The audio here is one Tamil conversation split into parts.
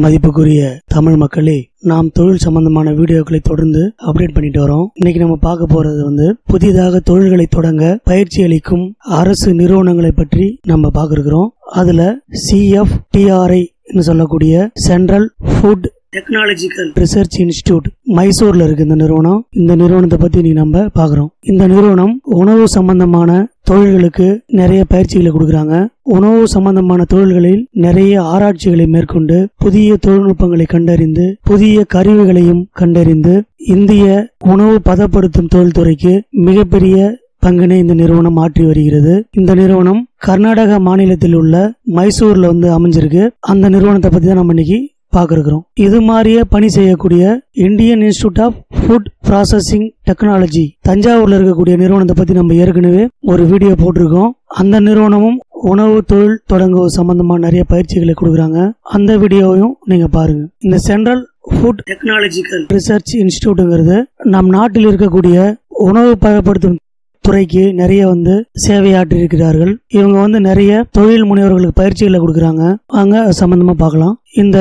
மதிப்புக்குரிய தமிழ் மக்களே நாம் தொழில் சம்பந்தமான வீடியோக்களை தொடர்ந்து அப்டேட் பண்ணிட்டு வரோம். இன்னைக்கு நம்ம பார்க்க போறது வந்து புதிதாக தொழில்களை தொடங்க பயிற்சி அளிக்கும் அரசு நிறுவனங்களை பற்றி நம்ம பார்க்க இருக்கிறோம். அதுல சிஎஃப் டிஆர்ஐ சொல்லக்கூடிய central food technological research institute மைசூர்ல இருக்கு இந்த நிறுவனம். இந்த நிறுவனத்தை பத்தி நீ நம்ம பாக்குறோம் இந்த நிறுவனம் உணவு சம்பந்தமான தொழில்களுக்கு நிறைய பயிற்சிகளை கொடுக்குறாங்க. உணவு சம்பந்தமான தொழில்களில் நிறைய ஆராய்ச்சிகளை மேற்கொண்டு புதிய தொழில்நுட்பங்களை கண்டறிந்து புதிய கருவிகளையும் கண்டறிந்து இந்திய உணவு பதப்படுத்தும் தொழில்துறைக்கு மிகப்பெரிய பங்கினை இந்த நிறுவனம் ஆற்றி வருகிறது. இந்த நிறுவனம் கர்நாடக மாநிலத்தில் உள்ள மைசூர்ல வந்து அமைஞ்சிருக்கு. அந்த நிறுவனத்தை பத்தி தான் நம்ம இன்னைக்கு பார்க்குறோம். இது மாதிரியே பணி செய்யக்கூடிய Indian institute of food processing technology தஞ்சாவூர்ல இருக்கக்கூடிய நிறுவனத்தை பத்தி நம்ம ஏற்கனவே ஒரு வீடியோ போட்டிருக்கோம். அந்த நிறுவனமும் உணவு தொழில் தொடங்குவது சம்பந்தமா நிறைய பயிற்சிகளை கொடுக்குறாங்க. அந்த வீடியோவையும் நீங்க பாருங்க. இந்த சென்ட்ரல் ஃபுட் டெக்னாலஜிக்கல் ரிசர்ச் இன்ஸ்டிடியூட்டுங்கிறது நம் நாட்டில் இருக்கக்கூடிய உணவு பதப்படுத்தும் துறைக்கு நிறைய வந்து சேவையாற்றி இருக்கிறார்கள். இவங்க வந்து நிறைய தொழில் முனைவர்களுக்கு பயிற்சிகளை கொடுக்குறாங்க. அங்க சம்பந்தமா பார்க்கலாம். இந்த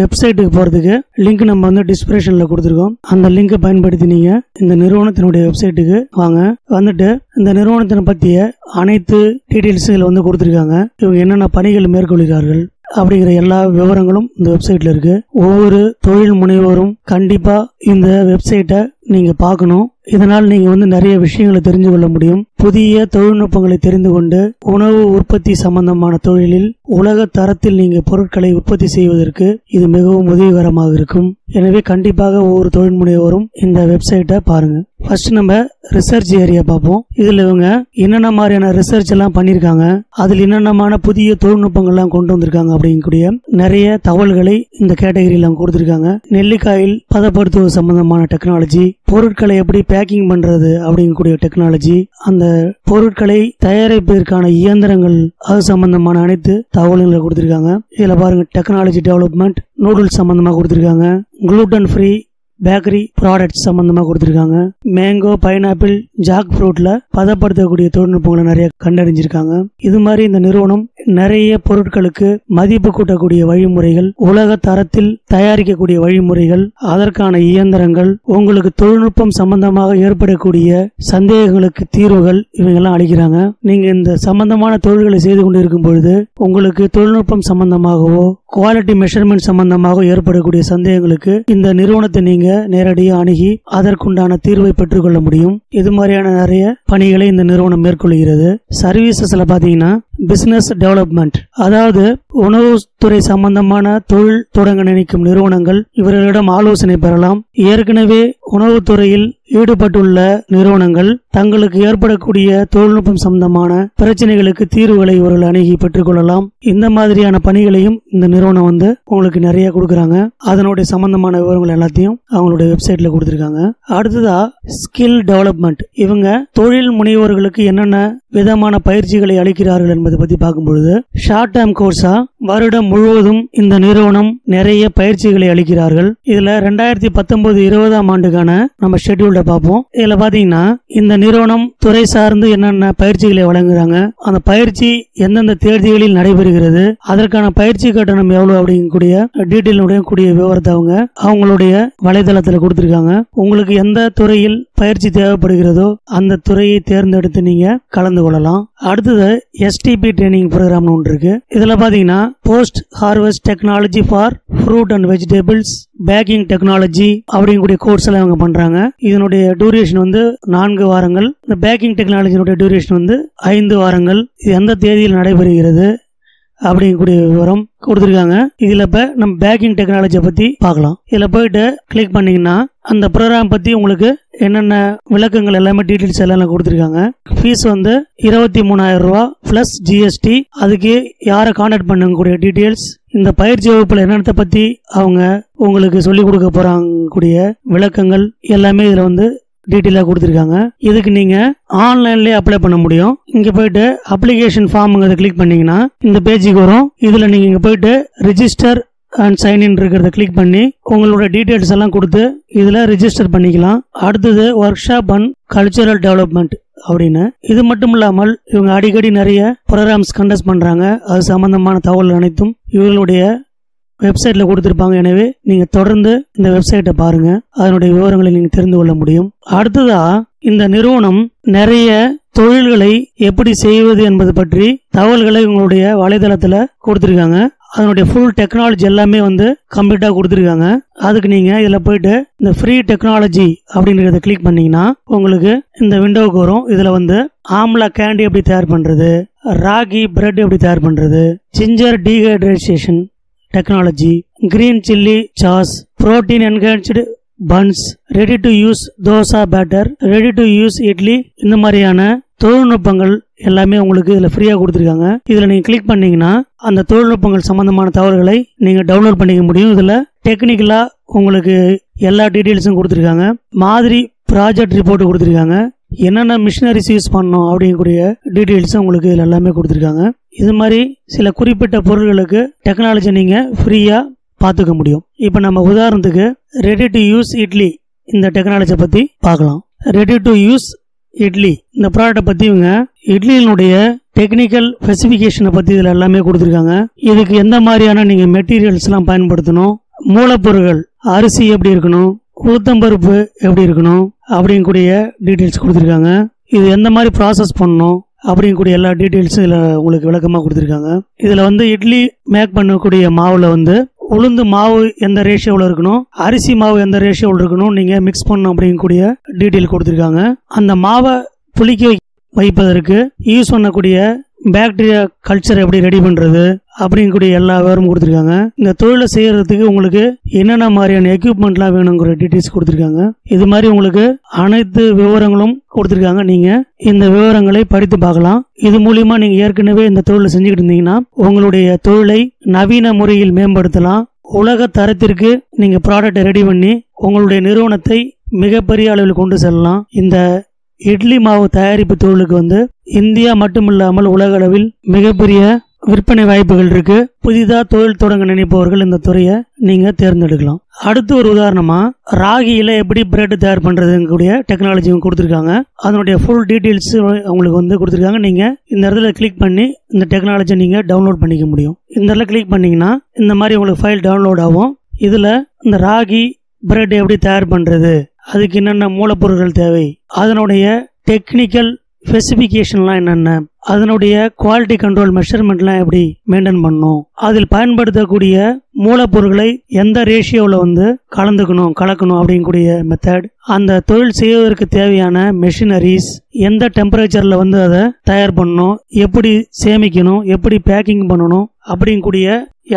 வெப்சைட்டுக்கு போகிறதுக்கு லிங்க் நம்ம வந்து டிஸ்கிரிப்ஷனில் கொடுத்துருக்கோம். அந்த லிங்கை பயன்படுத்தி நீங்கள் இந்த நிறுவனத்தினுடைய வெப்சைட்டுக்கு வாங்க. வந்துட்டு இந்த நிறுவனத்தினை பற்றிய அனைத்து டீட்டெயில்ஸுகள் வந்து கொடுத்துருக்காங்க. இவங்க என்னென்ன பணிகள் மேற்கொள்கிறார்கள் அப்படிங்கிற எல்லா விவரங்களும் இந்த வெப்சைட்டில் இருக்கு. ஒவ்வொரு தொழில் முனைவோரும் கண்டிப்பாக இந்த வெப்சைட்டை நீங்கள் பார்க்கணும். இதனால் நீங்கள் வந்து நிறைய விஷயங்களை தெரிஞ்சு கொள்ள முடியும். புதிய தொழில்நுட்பங்களை தெரிந்து கொண்டு உணவு உற்பத்தி சம்பந்தமான தொழிலில் உலக தரத்தில் நீங்கள் பொருட்களை உற்பத்தி செய்வதற்கு இது மிகவும் உதவிகரமாக இருக்கும். எனவே கண்டிப்பாக ஒவ்வொரு தொழில் முனைவோரும் இந்த வெப்சைட்டை பாருங்க ஃபர்ஸ்ட் நம்ம ரிசர்ச் ஏரியா பார்ப்போம். இதில் இவங்க என்னென்ன மாதிரியான ரிசர்ச் எல்லாம் பண்ணியிருக்காங்க அதில் என்னென்னமான புதிய தொழில்நுட்பங்கள்லாம் கொண்டு வந்திருக்காங்க அப்படிங்கக்கூடிய நிறைய தகவல்களை இந்த கேட்டகரியில் அவங்க நெல்லிக்காயில் பதப்படுத்துவது சம்பந்தமான டெக்னாலஜி பொருட்களை எப்படி பேக்கிங் பண்றது அப்படிங்கக்கூடிய டெக்னாலஜி அந்த பொருட்களை தயாரிப்பதற்கான இயந்திரங்கள் அது சம்பந்தமான அனைத்து தகவல்களை கொடுத்துருக்காங்க. இதில் பாருங்க டெக்னாலஜி டெவலப்மெண்ட் நூடுல்ஸ் சம்மந்தமாக கொடுத்துருக்காங்க. குளூட்டன் ஃப்ரீ பேக்கரி ப்ராடக்ட்ஸ் சம்மந்தமாக கொடுத்துருக்காங்க. மேங்கோ பைனாப்பிள் ஜாக் ஃப்ரூட்டில் பதப்படுத்தக்கூடிய தொழில்நுட்பங்களை நிறைய கண்டறிஞ்சிருக்காங்க. இது மாதிரி இந்த நிறுவனம் நிறைய பொருட்களுக்கு மதிப்பு கூட்டக்கூடிய வழிமுறைகள் உலக தரத்தில் தயாரிக்கக்கூடிய வழிமுறைகள் அதற்கான இயந்திரங்கள் உங்களுக்கு தொழில்நுட்பம் சம்பந்தமாக ஏற்படக்கூடிய சந்தேகங்களுக்கு தீர்வுகள் இவங்கெல்லாம் அளிக்கிறாங்க. நீங்க இந்த சம்பந்தமான தொழில்களை செய்து கொண்டிருக்கும் பொழுது உங்களுக்கு தொழில்நுட்பம் சம்பந்தமாகவோ குவாலிட்டி மெஷர்மெண்ட் சம்பந்தமாக ஏற்படக்கூடிய சந்தேகங்களுக்கு இந்த நிறுவனத்தை நீங்க நேரடியாக அணுகி அதற்குண்டான தீர்வை பெற்றுக்கொள்ள முடியும். இது மாதிரியான நிறைய பணிகளை இந்த நிறுவனம் மேற்கொள்கிறது. சர்வீசஸ்ல பாத்தீங்கன்னா பிஸ்னஸ் டெவலப்மெண்ட் அதாவது உணவுத்துறை சம்பந்தமான தொழில் தொடங்க நினைக்கும் நிறுவனங்கள் இவர்களிடம் ஆலோசனை பெறலாம். ஏற்கனவே உணவுத்துறையில் ஈடுபட்டுள்ள நிறுவனங்கள் தங்களுக்கு ஏற்படக்கூடிய தொழில்நுட்பம் சம்பந்தமான பிரச்சனைகளுக்கு தீர்வுகளை இவர்கள் அணுகி பெற்றுக்கொள்ளலாம். இந்த மாதிரியான பணிகளையும் இந்த நிறுவனம் வந்து உங்களுக்கு நிறைய கொடுக்குறாங்க. அதனுடைய சம்பந்தமான விவரங்கள் எல்லாத்தையும் அவங்களுடைய வெப்சைட்ல கொடுத்துருக்காங்க. அடுத்ததா ஸ்கில் டெவலப்மெண்ட். இவங்க தொழில் முனைவோர்களுக்கு என்னென்ன விதமான பயிற்சிகளை அளிக்கிறார்கள் என்பதை பத்தி பார்க்கும்பொழுது ஷார்ட் டேர்ம் கோர்ஸா வருடம் முழுவதும் இந்த நிறுவனம் நிறைய பயிற்சிகளை அளிக்கிறார்கள். இதுல ரெண்டாயிரத்தி பத்தொன்பது இருபதாம் ஆண்டுக்கான நம்ம ஷெட்யூல்ட பார்ப்போம். இதுல பாத்தீங்கன்னா இந்த நிறுவனம் துறை சார்ந்து என்னென்ன பயிற்சிகளை வழங்குறாங்க அந்த பயிற்சி எந்தெந்த தேதிகளில் நடைபெறுகிறது அதற்கான பயிற்சி கட்டணம் எவ்வளவு அப்படிங்கக்கூடிய டீட்டெயில் கூடிய விவரத்தை அவங்க அவங்களுடைய வலைதளத்துல கொடுத்திருக்காங்க. உங்களுக்கு எந்த துறையில் பயிற்சி தேவைப்படுகிறதோ அந்த துறையை தேர்ந்தெடுத்து நீங்க கலந்து கொள்ளலாம். அடுத்தது எஸ்டிபி ட்ரைனிங் ப்ரோக்ராம்னு ஒன்று இருக்கு. இதுல பாத்தீங்கன்னா post harvest technology for fruit and vegetables packing technology அப்படிங்கக்கூடிய கோர்ஸ் எல்லாம் அவங்க பண்றாங்க. இதனுடைய டியூரேஷன் வந்து நான்கு வாரங்கள். இந்த பேக்கிங் டெக்னாலஜினுடைய டியூரேஷன் வந்து ஐந்து வாரங்கள். இது எந்த தேதியில் நடைபெறுகிறது? அப்படிங்கக்கூடிய விவரம் கொடுத்துருக்காங்க. இதுல இப்ப நம்ம பேக்கிங் டெக்னாலஜியை பத்தி பார்க்கலாம். இதுல போயிட்டு கிளிக் பண்ணீங்கன்னா அந்த ப்ரோக்ராம் பத்தி உங்களுக்கு என்னென்ன விளக்கங்கள் எல்லாமே டீட்டெயில்ஸ் எல்லாம் கொடுத்துருக்காங்க. ஃபீஸ் வந்து இருபத்தி மூணாயிரம் ரூபா பிளஸ் ஜிஎஸ்டி அதுக்கு யாரை கான்டாக்ட் பண்ணக்கூடிய டீட்டெயில்ஸ் இந்த பயிற்சி வகுப்புல என்னென்னத்தை பத்தி அவங்க உங்களுக்கு சொல்லிக் கொடுக்க போறாங்க கூடிய விளக்கங்கள் எல்லாமே இதுல வந்து டீட்டெயிலாக கொடுத்துருக்காங்க. இதுக்கு நீங்கள் ஆன்லைன்லேயே அப்ளை பண்ண முடியும். இங்கே போயிட்டு அப்ளிகேஷன் ஃபார்முங்கிறத கிளிக் பண்ணிங்கன்னா இந்த பேஜுக்கு வரும். இதில் நீங்கள் இங்கே போயிட்டு ரிஜிஸ்டர் அண்ட் சைன் இன் இருக்கிறத கிளிக் பண்ணி உங்களோட டீட்டெயில்ஸ் எல்லாம் கொடுத்து இதில் ரிஜிஸ்டர் பண்ணிக்கலாம். அடுத்தது work shop and cultural development அப்படின்னு. இது மட்டும் இல்லாமல் இவங்க அடிக்கடி நிறைய ப்ரோக்ராம்ஸ் கண்டக்ட் பண்றாங்க. அது சம்பந்தமான தகவல் அனைத்தும் இவர்களுடைய வெப்சைட்ல கொடுத்திருப்பாங்க. எனவே நீங்க தொடர்ந்து இந்த வெப்சைட்டை பாருங்க. அதனுடைய விவரங்களை நீங்க தெரிந்து கொள்ள முடியும். அடுத்ததா இந்த நிறுவனம் நிறைய தொழில்களை எப்படி செய்வது என்பது பற்றி தகவல்களை உங்களுடைய வலைதளத்துல கொடுத்திருக்காங்க. அதனுடைய ஃபுல் டெக்னாலஜி எல்லாமே வந்து கம்ப்ளீட்டா கொடுத்துருக்காங்க. அதுக்கு நீங்க இதுல போயிட்டு இந்த ஃப்ரீ டெக்னாலஜி அப்படிங்கிறத கிளிக் பண்ணீங்கன்னா உங்களுக்கு இந்த விண்டோவுக்கு வரும். இதுல வந்து ஆம்லா கேண்டி எப்படி தயார் பண்றது ராகி பிரெட் எப்படி தயார் பண்றது ginger dehydration technology green chilli sauce protein enhanced buns ready to use dosa batter ready to use idli இந்த மாதிரியான தொழில்நுட்பங்கள் எல்லாமே உங்களுக்கு இதில் ஃப்ரீயாக கொடுத்துருக்காங்க. இதில் நீங்கள் கிளிக் பண்ணீங்கன்னா அந்த தொழில்நுட்பங்கள் சம்பந்தமான தகவல்களை நீங்கள் டவுன்லோட் பண்ணிக்க முடியும். இதில் டெக்னிக்கலாக உங்களுக்கு எல்லா டீட்டெயில்ஸும் கொடுத்துருக்காங்க. மாதிரி ப்ராஜெக்ட் ரிப்போர்ட் கொடுத்துருக்காங்க. என்னென்ன மிஷினரிஸ் யூஸ் பண்ணணும் அப்படிங்கக்கூடிய டீட்டெயில்ஸும் உங்களுக்கு இதில் எல்லாமே கொடுத்துருக்காங்க. இது மாதிரி சில குறிப்பிட்ட பொருள்களுக்கு டெக்னாலஜி நீங்கள் ஃப்ரீயாக பார்த்துக்க முடியும். இப்போ நம்ம உதாரணத்துக்கு ரெடி டு யூஸ் இட்லி இந்த டெக்னாலஜியை பற்றி பார்க்கலாம். ரெடி டு யூஸ் இட்லி இந்த ப்ராடக்ட்டை பற்றி இவங்க இட்லியினுடைய டெக்னிக்கல் ஸ்பெசிஃபிகேஷனை பற்றி இதில் எல்லாமே கொடுத்துருக்காங்க. இதுக்கு எந்த மாதிரியான நீங்கள் மெட்டீரியல்ஸ்லாம் பயன்படுத்தணும்? மூலப்பொருட்கள் அரிசி எப்படி இருக்கணும்? உளுத்தம்பருப்பு எப்படி இருக்கணும் அப்படிங்கக்கூடிய டீட்டெயில்ஸ் கொடுத்துருக்காங்க. இது எந்த மாதிரி ப்ராசஸ் பண்ணணும் அப்படிங்கக்கூடிய எல்லா டீட்டெயில்ஸும் இதில் உங்களுக்கு விளக்கமாக கொடுத்துருக்காங்க. இதில் வந்து இட்லி மேக் பண்ணக்கூடிய மாவில் வந்து உளுந்து மாவு எந்த ரேஷியோவில் இருக்கணும் அரிசி மாவு எந்த ரேஷியோவில் இருக்கணும் நீங்கள் மிக்ஸ் பண்ணணும் அப்படிங்கக்கூடிய டீட்டெயில் கொடுத்துருக்காங்க. அந்த மாவை புளிக்க வைப்பதற்கு யூஸ் பண்ணக்கூடிய பாக்டீரியா கல்ச்சர் எப்படி ரெடி பண்ணுறது அப்படிங்கக்கூடிய எல்லா விவரமும் கொடுத்துருக்காங்க. இந்த தொழிலை செய்கிறதுக்கு உங்களுக்கு என்னென்ன மாதிரியான எக்யூப்மெண்ட்லாம் வேணுங்கிற டீட்டெயில்ஸ் கொடுத்துருக்காங்க. இது மாதிரி உங்களுக்கு அனைத்து விவரங்களும் கொடுத்துருக்காங்க. நீங்கள் இந்த விவரங்களை படித்து பார்க்கலாம். இது மூலியமா நீங்கள் ஏற்கனவே இந்த தொழிலை செஞ்சுக்கிட்டு இருந்தீங்கன்னா உங்களுடைய தொழிலை நவீன முறையில் மேம்படுத்தலாம். உலக தரத்திற்கு நீங்கள் ப்ராடக்ட்டை ரெடி பண்ணி உங்களுடைய நிறுவனத்தை மிகப்பெரிய அளவில் கொண்டு செல்லலாம். இந்த இட்லி மாவு தயாரிப்பு தொழிலுக்கு வந்து இந்தியா மட்டுமில்லாமல் உலக அளவில் மிகப்பெரிய விற்பனை வாய்ப்புகள் இருக்கு. புதிதா தொழில் தொடங்க நினைப்பவர்கள் இந்த துறையை நீங்க தேர்ந்தெடுக்கலாம். அடுத்து ஒரு உதாரணமா ராகியில எப்படி பிரெட் தயார் பண்றதுக்கூடிய டெக்னாலஜி கொடுத்துருக்காங்க. அதனுடைய ஃபுல் டீட்டெயில்ஸ் உங்களுக்கு வந்து கொடுத்துருக்காங்க. நீங்க இந்த இடத்துல கிளிக் பண்ணி இந்த டெக்னாலஜி நீங்க டவுன்லோட் பண்ணிக்க முடியும். இந்த இடத்துல கிளிக் பண்ணீங்கன்னா இந்த மாதிரி உங்களுக்கு ஃபைல் டவுன்லோட் ஆகும். இதுல இந்த ராகி பிரெட் எப்படி தயார் பண்றது? அதுக்கு என்னென்ன மூலப்பொருட்கள் தேவை? அதனுடைய டெக்னிக்கல் ஸ்பெசிஃபிகேஷன்லாம் என்னென்ன? அதனுடைய குவாலிட்டி கண்ட்ரோல் மெஷர்மெண்ட்லாம் எப்படி மெயின்டைன் பண்ணணும்? அதில் பயன்படுத்தக்கூடிய மூலப்பொருட்களை எந்த ரேஷியோவில் வந்து கலந்துக்கணும் கலக்கணும் அப்படிங்கக்கூடிய மெத்தட் அந்த தொழில் செய்வதற்கு தேவையான மெஷினரிஸ் எந்த டெம்பரேச்சரில் வந்து அதை தயார் பண்ணணும் எப்படி சேமிக்கணும் எப்படி பேக்கிங் பண்ணணும் அப்படிங்கக்கூடிய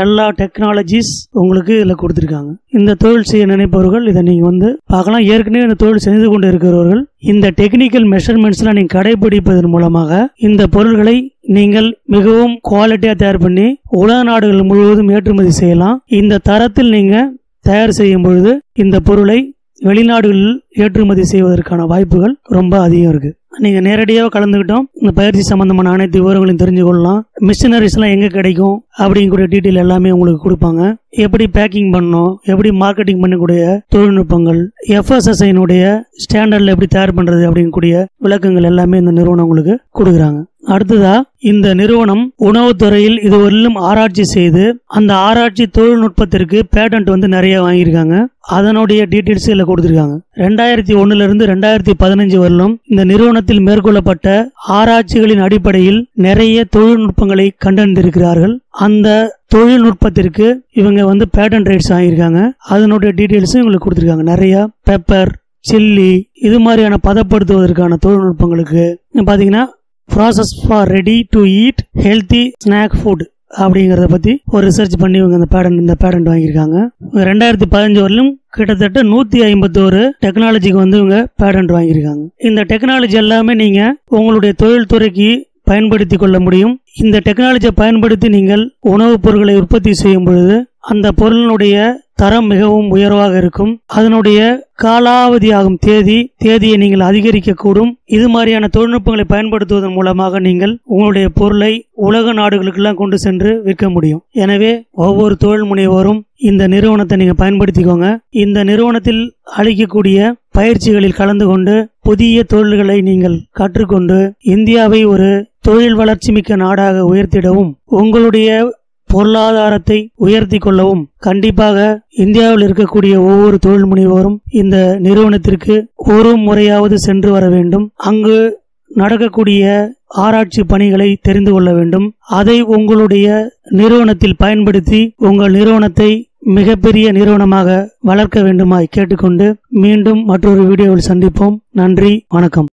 எல்லா டெக்னாலஜிஸ் உங்களுக்கு இதில் கொடுத்துருக்காங்க. இந்த தொழில் செய்ய நினைப்பவர்கள் இதை நீங்கள் வந்து பார்க்கலாம். ஏற்கனவே இந்த தொழில் செய்து கொண்டு இருக்கிறவர்கள் இந்த டெக்னிக்கல் மெஷர்மெண்ட்ஸ்லாம் நீங்கள் கடைபிடிப்பதன் மூலமாக இந்த பொருள்களை நீங்கள் மிகவும் குவாலிட்டியாக தயார் பண்ணி உலக நாடுகள் முழுவதும் ஏற்றுமதி செய்யலாம். இந்த தரத்தில் நீங்கள் தயார் செய்யும் பொழுது இந்த பொருளை வெளிநாடுகளில் ஏற்றுமதி செய்வதற்கான வாய்ப்புகள் ரொம்ப அதிகம் இருக்கு. நீங்க நேரடியாக கலந்துக்கிட்டோம் இந்த பயிற்சி சம்பந்தமான அனைத்து விவரங்களையும் தெரிஞ்சு கொள்ளலாம். மிஷினரிஸ் எல்லாம் எங்க கிடைக்கும் அப்படிங்கக்கூடிய டீட்டெயில் எல்லாமே உங்களுக்கு கொடுப்பாங்க. எப்படி பேக்கிங் பண்ணணும் எப்படி மார்க்கெட்டிங் பண்ணக்கூடிய தொழில்நுட்பங்கள் எஃப்எஸ்எஸ்ஐனுடைய ஸ்டாண்டர்ட்ல எப்படி தயார் பண்றது அப்படிங்கக்கூடிய விளக்கங்கள் எல்லாமே இந்த நிறுவனம் உங்களுக்கு கொடுக்குறாங்க. அடுத்ததா இந்த நிறுவனம் உணவுத்துறையில் இதுவரையிலும் ஆராய்ச்சி செய்து அந்த ஆராய்ச்சி தொழில்நுட்பத்திற்கு பேட்டன்ட் வந்து நிறைய வாங்கியிருக்காங்க. அதனுடைய டீட்டெயில்ஸ் இதில் கொடுத்துருக்காங்க. ரெண்டாயிரத்தி ஒன்னிலிருந்து ரெண்டாயிரத்தி பதினஞ்சு வரலும் இந்த நிறுவனத்தில் மேற்கொள்ளப்பட்ட ஆராய்ச்சிகளின் அடிப்படையில் நிறைய தொழில்நுட்பங்களை கண்டறிந்திருக்கிறார்கள். அந்த தொழில்நுட்பத்திற்கு இவங்க வந்து பேட்டன் ரைட்ஸ் வாங்கியிருக்காங்க. அதனுடைய டீட்டெயில்ஸும் இவங்களுக்கு கொடுத்துருக்காங்க. நிறைய பெப்பர் சில்லி இது மாதிரியான பதப்படுத்துவதற்கான தொழில்நுட்பங்களுக்கு. பாத்தீங்கன்னா process for ready to eat healthy snack food அப்படிங்கிறத பற்றி ஒரு ரிசர்ச் பண்ணி இவங்க இந்த பேடன்ட் இந்த பேடன்ட் வாங்கியிருக்காங்க. ரெண்டாயிரத்தி பதினஞ்சு வரலும் கிட்டத்தட்ட நூத்தி ஐம்பத்தோரு டெக்னாலஜிக்கு வந்து இவங்க பேடன்ட் வாங்கியிருக்காங்க. இந்த டெக்னாலஜி எல்லாமே நீங்க உங்களுடைய தொழில் துறைக்கு பயன்படுத்தி கொள்ள முடியும். இந்த டெக்னாலஜியை பயன்படுத்தி நீங்கள் உணவுப் பொருட்களை உற்பத்தி செய்யும் பொழுது அந்த பொருளினுடைய தரம் மிகவும் உயர்வாக இருக்கும். அதனுடைய காலாவதியாகும் தேதி தேதியை நீங்கள் அதிகரிக்கக்கூடும். இது மாதிரியான தொழில்நுட்பங்களை பயன்படுத்துவதன் மூலமாக நீங்கள் உங்களுடைய பொருளை உலக நாடுகளுக்கெல்லாம் கொண்டு சென்று விற்க முடியும். எனவே ஒவ்வொரு தொழில் முனைவோரும் இந்த நிறுவனத்தை நீங்க பயன்படுத்திக்கோங்க. இந்த நிறுவனத்தில் அளிக்கக்கூடிய பயிற்சிகளில் கலந்து கொண்டு புதிய தொழில்களை நீங்கள் கற்றுக்கொண்டு இந்தியாவை ஒரு தொழில் வளர்ச்சி மிக்க நாடாக உயர்த்திடவும் உங்களுடைய பொருளாதாரத்தை உயர்த்தி கொள்ளவும் கண்டிப்பாக இந்தியாவில் இருக்கக்கூடிய ஒவ்வொரு தொழில் முனைவோரும் இந்த நிறுவனத்திற்கு ஒரு முறையாவது சென்று வர வேண்டும். அங்கு நடக்கக்கூடிய ஆராய்ச்சி பணிகளை தெரிந்து கொள்ள வேண்டும். அதை உங்களுடைய நிறுவனத்தில் பயன்படுத்தி உங்கள் நிறுவனத்தை மிகப்பெரிய நிறுவனமாக வளர்க்க வேண்டுமாய் கேட்டுக்கொண்டு மீண்டும் மற்றொரு வீடியோவில் சந்திப்போம். நன்றி வணக்கம்.